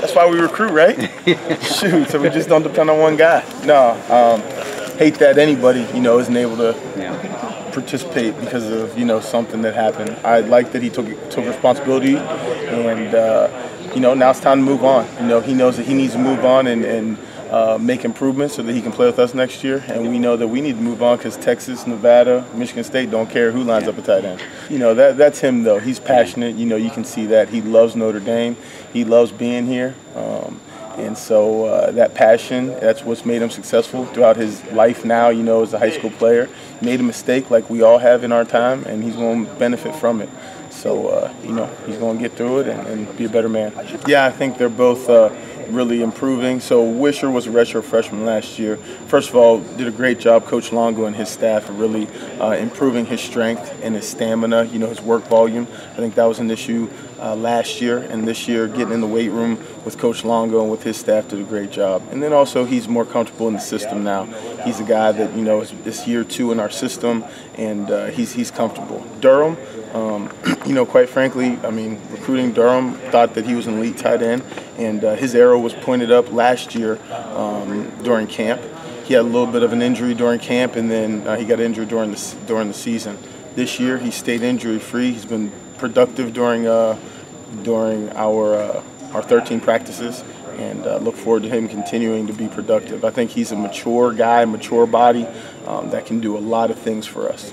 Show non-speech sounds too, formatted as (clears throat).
That's why we recruit, right? (laughs) Shoot, so we just don't depend on one guy. No, um, hate that anybody, you know, isn't able to yeah. participate because of, you know, something that happened. I like that he took took responsibility and, uh, you know, now it's time to move on. You know, he knows that he needs to move on and, and uh, make improvements so that he can play with us next year. And we know that we need to move on because Texas, Nevada, Michigan State don't care who lines up a tight end. You know, that, that's him, though. He's passionate. You know, you can see that. He loves Notre Dame. He loves being here. Um, and so uh, that passion, that's what's made him successful throughout his life now, you know, as a high school player. Made a mistake like we all have in our time, and he's going to benefit from it. So, uh, you know, he's going to get through it and, and, be a better man. Yeah, I think they're both uh, really improving. So Weishar was a redshirt freshman last year. First of all, did a great job, Coach Longo and his staff, really uh, improving his strength and his stamina, you know, his work volume. I think that was an issue uh, last year, and this year getting in the weight room with Coach Longo and with his staff did a great job. And then also he's more comfortable in the system now. He's a guy that, you know, is, is year two in our system, and uh, he's, he's comfortable. Durham, um, (clears throat) you know, quite frankly, I mean, recruiting Durham thought that he was an elite tight end, and uh, his arrow was pointed up last year um, during camp. He had a little bit of an injury during camp, and then uh, he got injured during the during the season. This year, he stayed injury free. He's been productive during uh, during our uh, our 13 practices, and uh, look forward to him continuing to be productive. I think he's a mature guy, mature body um, that can do a lot of things for us.